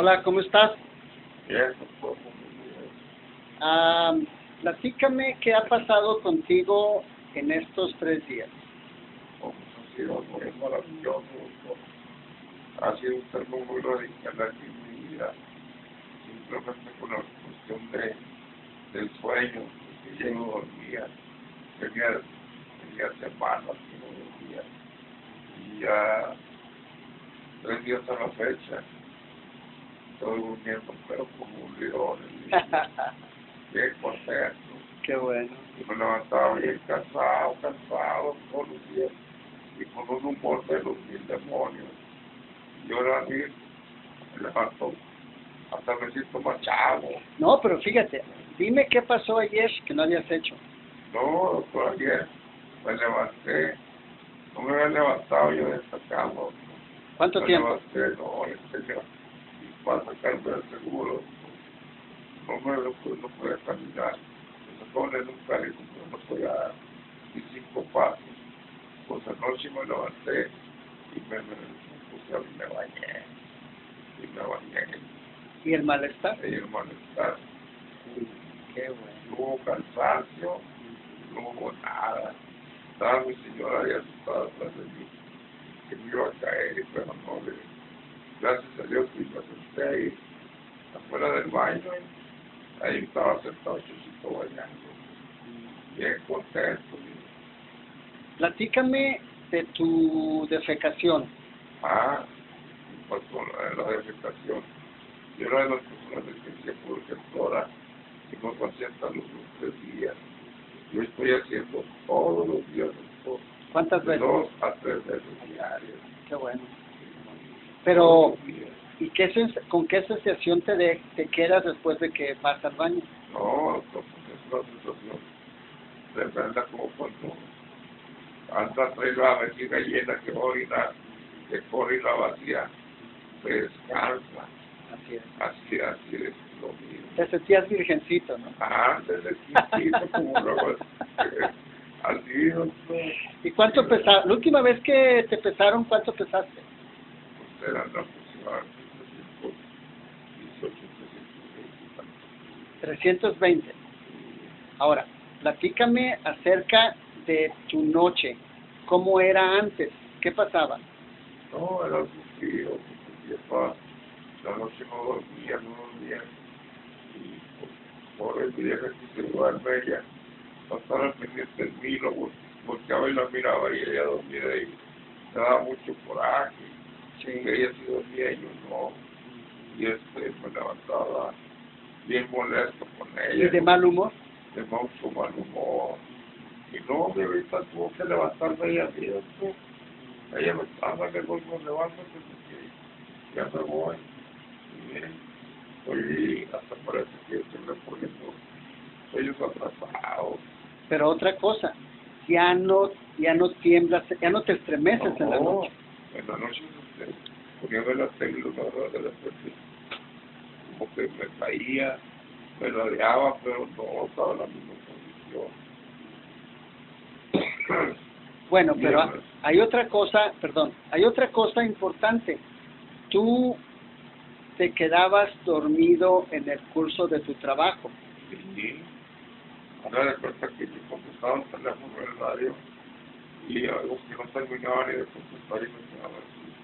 Hola, ¿cómo estás? Bien, doctor, muy bien. Ah, platícame qué ha pasado contigo en estos tres días. Ha sido muy maravilloso. Ha sido un cambio muy radical aquí en mi vida. Simplemente con la cuestión de, del sueño, que yo no dormía. Tenía, tenía semanas que no dormía. Y ya tres días a la fecha estoy durmiendo, pero como un león. Bien contento. qué bueno. Y me levantaba bien cansado, cansado todos los días. Y con un humor de los mil demonios. Y ahora bien, me levanto. Hasta me siento más chavo. No, pero fíjate, dime qué pasó ayer que no habías hecho. No, doctor, ayer me levanté. No me había levantado yo de esta cama. ¿Cuánto me tiempo? levanté, no, este. Para sacarme del seguro. No me lo pude, no podía caminar. Me sacó en un carro y no podía dar ni cinco pasos. Pues anoche me levanté y me, me, me puse a me bañé. Y me bañé. ¿Y el malestar? Y el malestar. Qué bueno. No hubo cansancio, no hubo nada. Estaba mi señora ahí asustada atrás de mí, que me iba a caer, pero no le. Gracias a Dios que me senté ahí, afuera del baño, ahí estaba sentado Chuchito bañando. Bien contento. Platícame de tu defecación. Ah, pues con la, defecación. Yo era de las personas que decía por ejemplo, y no hasta los tres días. Yo estoy haciendo todos los días, doctor, ¿Cuántas de veces? dos a tres veces diarias. Qué bueno. Pero. ¿y qué con qué sensación te, de- te quedas después de que vas al baño? No, pues es una sensación tremenda como cuando anda trae la vejiga llena que va a orinar, que corre la vacía, se descansa. Así es. Así, así es lo mismo. Te sentías virgencito, ¿no? Antes de chiquito, como eh, así, doctor, ¿Y cuánto pesaba? La última vez que te pesaron, ¿cuánto pesaste? Eran aproximadamente 318, 320. 320. Ahora, platícame acerca de tu noche. ¿Cómo era antes? ¿Qué pasaba? No, era porque papá, la noche no dormía, no dormía. Y pues, por el día que se duerme ella, no estaba pendiente del mí, lo vol- volteaba y la miraba y ella dormía y me daba mucho coraje, que ella sí dormía y yo no. Y este, me levantaba bien molesto con ella. ¿Y de mal humor? de mucho mal humor. Y no, mi ahorita tuvo que levantarme ella misma. Ella me estaba que voy, me levántate porque ya me voy. Y hasta parece que estoy poniendo ellos atrasados. Pero otra cosa, ya no, ya no tiemblas, ya no te estremeces en la No, noche. en la noche este, poniendo la tele y los de repente como que me caía, me ladeaba, pero no estaba en la misma condición. Bueno, pero hay otra cosa, perdón, hay otra cosa importante. Tú te quedabas dormido en el curso de tu trabajo. Sí. Ahora de cuenta que me contestaba el teléfono del radio y algo que no terminaba ni de contestar y me quedaba así.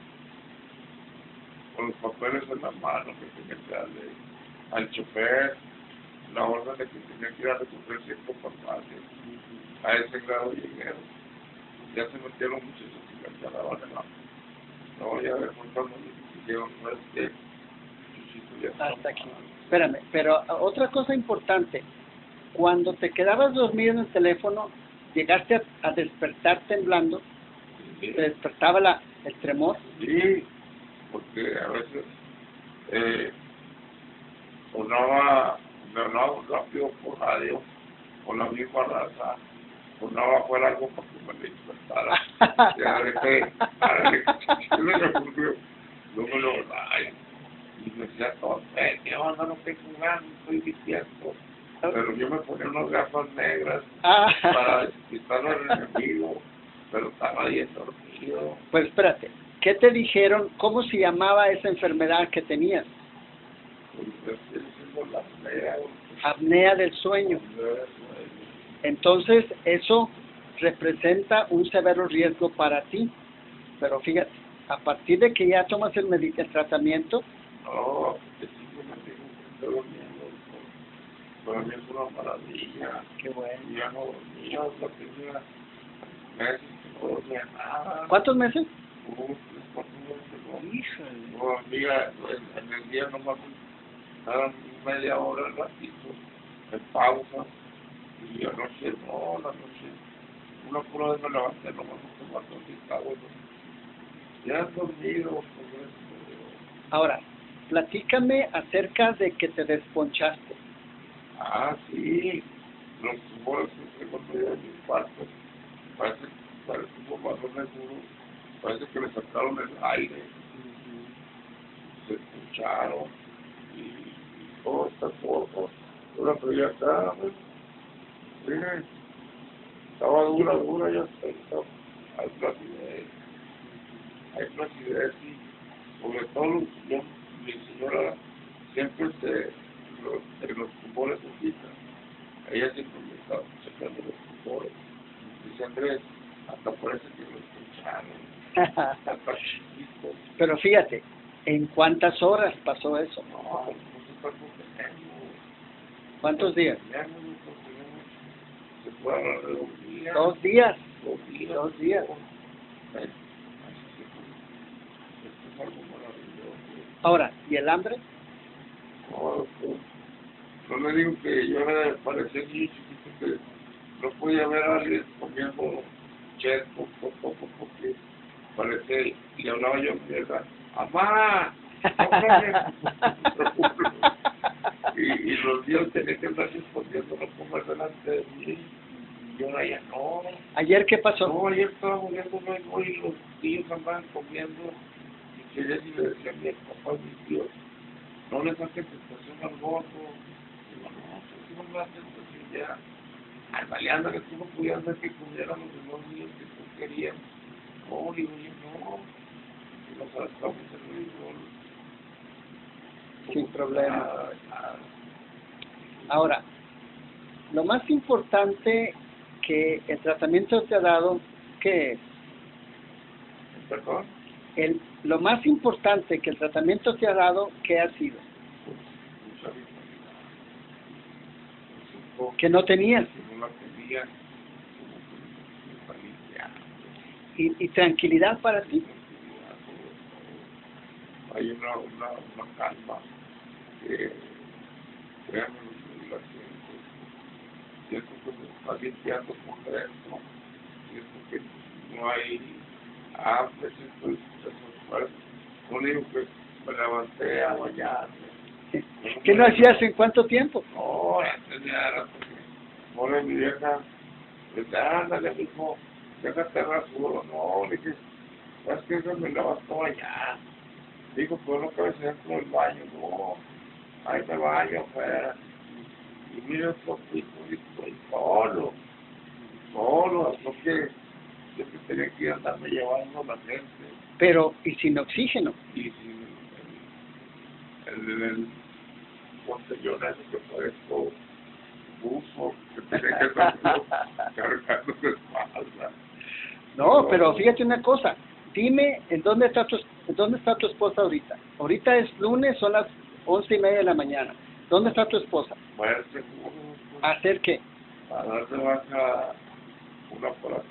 Con los papeles en la mano que tenía que darle al chofer, la orden de que tenía que ir a recoger cierto farmacia. A ese grado llegué. Ya se metieron quedaban en la No, de dijeron, no es que Chuchito ya está Hasta aquí. mal". Espérame, pero otra cosa importante, cuando te quedabas dormido en el teléfono, llegaste a, a despertar temblando, Sí. te despertaba la, el tremor. Sí, porque a veces eh, sonaba, me hablaba rápido por radio, con la misma raza, sonaba fuera algo para que me despertara. Ya dejé, yo me recurrió, luego lo, ay, y me decía todo, eh, ¿qué onda? No estoy jugando, estoy diciendo. Pero yo me ponía unas gafas negras Ah, para despistar al enemigo, pero estaba bien dormido. pues espérate, ¿qué te dijeron? ¿Cómo se llamaba esa enfermedad que tenías? Apnea, del sueño. Entonces, eso representa un severo riesgo para ti. Pero fíjate, a partir de que ya tomas el, el tratamiento, que que durmiendo. Para mí es una maravilla. qué bueno. Ya no dormía, no tenía meses que no dormía nada. ¿Cuántos meses? ¿No? Dormía, en, en el día nomás media hora, ratito, en pausa. Y anoche, no, la noche, una pura vez me levanté nomás a tomar agua. ¿no? Ya has dormido. Ahora, platícame acerca de que te desponchaste. Ah, sí, los tumores que tengo en de mi cuarto, parece, parece como balones duros, parece que le sacaron el aire, se escucharon y, y todo está. Una fría acá, ¿ves? Miren, estaba dura, dura, ya está, está, hay placidez, hay placidez y sobre todo yo, mi señora siempre se, los, en los tumores ella siempre me está checando los tumores, dice Andrés, hasta parece que lo escucharon. Pero fíjate, ¿en cuántas horas pasó eso? ¿Cuántos días? Dos días. Dos días. Eh, pues. Ahora, ¿y el hambre? No le digo que yo era, parecía chiquito que no podía ver a alguien comiendo cheto porque parecía, y hablaba yo a mi hija, ¡Amá! y, y los días tenía que estar escondiendo no comer delante de mí. Y yo ya no. ¿Ayer qué pasó? No, ayer estaba muriendo no, y los tíos andaban comiendo. Y que y le decía a mi papá, mis tíos, no les hace tentación al gordo. Digo, no, pues no me hacen tentación ya. Al baleando que tú no podías ver que comieran los demás niños que tú querías. Yo, no. El. Sin problema. Ahora, lo más importante que el tratamiento te ha dado, ¿qué es? ¿Perdón? El, lo más importante que el tratamiento te ha dado, ¿qué ha sido? Pues, Que no tenías. que no la tenía, como que me está limpiando. Y, y tranquilidad para ti. Hay una, una, una calma que, créanme, los la siento. Siento que me está limpiando por dentro. Siento que no hay hambre, siento eso. No digo que me levanté a bañarme. ¿Qué no hacías en cuánto tiempo? No, antes ya era porque, mi vieja, dice, ándale, mijo, déjate rasuro. No, le dije, es que eso me levantó allá. Dijo, pues no cabes dentro del baño, no. Ahí me baño afuera. Y mira estos tipos, y estoy solo, solo, no que siempre tenía que andarme llevando a la gente. Pero, y sin oxígeno. Y sin el, el, el ese que parezco buzo, que tenía que estar cargando de espalda. No, pero fíjate una cosa. Dime, ¿en dónde está tu, en dónde está tu esposa ahorita? Ahorita es lunes, son las once y media de la mañana. ¿Dónde está tu esposa? Pues, ¿Hacer qué? a darse baja un aparato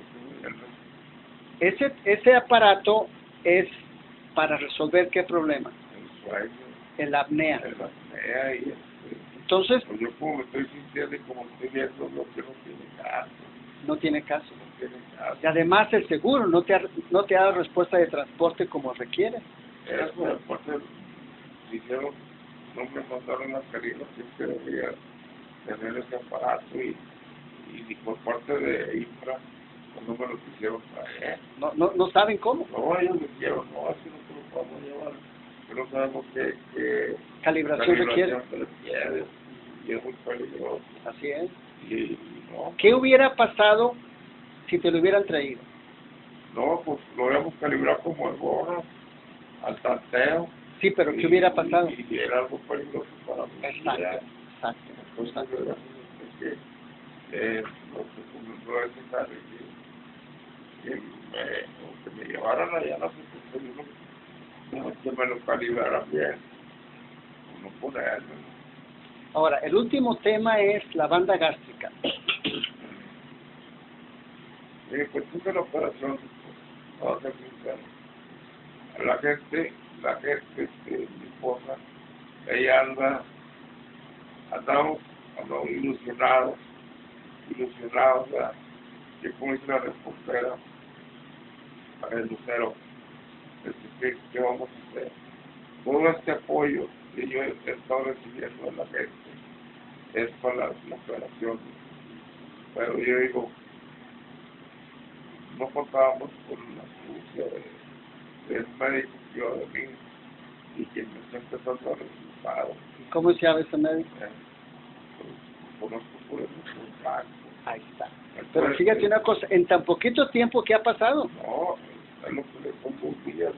Ese, ese aparato es para resolver qué problema? el sueño, El apnea. el apnea y este, Entonces, pues yo como me estoy sintiendo y como estoy viendo lo que no tiene caso, no tiene caso. Caso. Y además el seguro no te ha, no te ha dado respuesta de transporte como requiere. Eso, aparte, dijeron, no me mandaron las carinas que debía tener ese aparato y, y por parte de Infra, pues no me lo quisieron traer. No, no, no saben cómo. No, ellos me dijeron, no, así no lo podemos llevar, que no sabemos qué, qué Calibración requiere. calibración requiere y es muy peligroso. Así es. Y, y no, ¿Qué hubiera pasado si te lo hubieran traído? no, pues lo habíamos calibrado como el gorro, al tanteo. Sí, pero ¿qué hubiera pasado? Y, y era algo peligroso para mí. Exacto, Ya. exacto. Entonces, es que eh, no, no, es necesario que, que, me, que me llevaran allá a la no, que me lo calibraran bien, no ponerme. Ahora, el último tema es la banda gástrica. En cuestión de la operación, vamos a sinceros, la gente, la gente, este, mi esposa, ella anda, andamos, andamos ilusionados, ilusionados, ¿verdad? que como dice la reportera, el lucero, este, ¿qué, ¿qué vamos a hacer? Todo este apoyo que yo he estado recibiendo de la gente es para la, la operación, pero yo digo, no contábamos con la astucia de, del médico que yo de mí y que me está empezando a resultados. ¿Cómo se llama ese médico? Eh, pues, conozco por el contacto. Ahí está. Pero fíjate una cosa, en tan poquito tiempo que ha pasado. No, es lo que le días,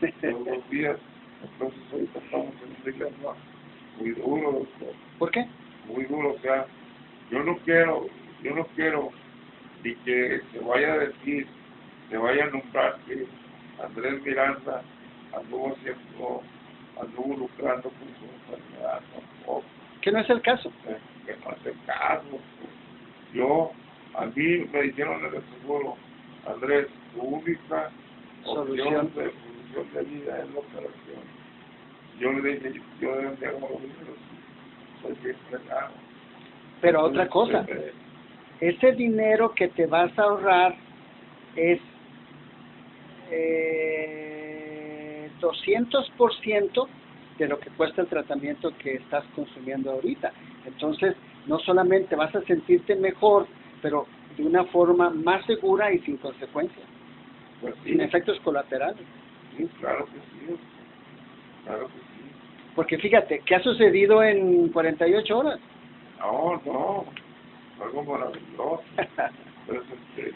doctor. Son dos días. Entonces ahorita estamos en un dilema muy duro, doctor. ¿Por qué? Muy duro. O sea, yo no quiero, yo no quiero ni que se vaya a decir, se vaya a nombrar que Andrés Miranda anduvo haciendo, anduvo lucrando con su enfermedad, tampoco. Que no es el caso. Eh, que no hace caso. pues. Yo, a mí me dijeron en el seguro, Andrés, tu única Solución. opción de solución de vida es la operación. Yo le dije, yo, yo de vender como los números, soy bien. Pero otra cosa, Entonces, ese dinero que te vas a ahorrar es eh, 200% de lo que cuesta el tratamiento que estás consumiendo ahorita. Entonces, no solamente vas a sentirte mejor, pero de una forma más segura y sin consecuencias, pues sí, sin efectos colaterales. sí, claro que sí, claro que sí. Porque fíjate, ¿qué ha sucedido en 48 horas? No, no, algo maravilloso. Entonces, este,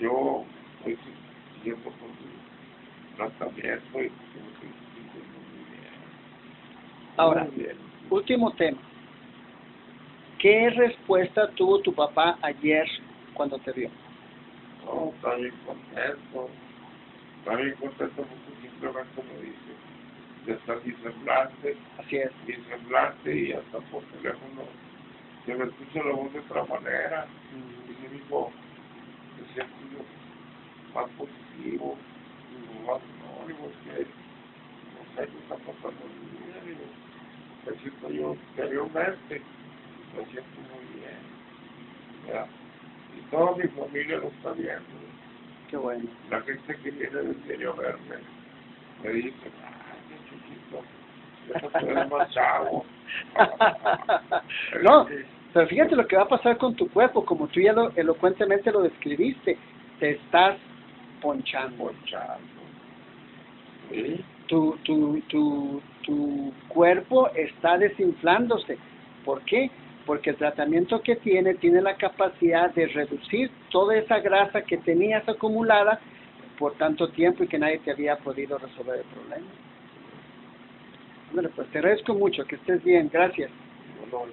yo estoy siguiendo con mi tratamiento y sintiendo muy bien. Ahora, Muy bien. último tema. ¿Qué respuesta tuvo tu papá ayer cuando te vio? No, está bien contento. Está bien contento porque simplemente me dice, ya está mi semblante, Así es. mi semblante y hasta por teléfono se me escucha la voz de otra manera. Y me dijo, me siento yo más positivo, digo, más no, digo, que no sé qué está pasando en mi vida, digo, me siento yo interiormente, me siento muy bien. ¿verdad? Y toda mi familia lo está viendo. Qué bueno. La gente que viene del a verme me dice, ay, mi chiquito, te ves más chavo. no, pero fíjate lo que va a pasar con tu cuerpo, como tú ya lo, elocuentemente lo describiste, te estás ponchando. Ponchando. ¿Sí? Tu, tu, tu, tu cuerpo está desinflándose. ¿Por qué? Porque el tratamiento que tiene tiene la capacidad de reducir toda esa grasa que tenías acumulada por tanto tiempo y que nadie te había podido resolver el problema. Bueno, pues te agradezco mucho, que estés bien, gracias. No.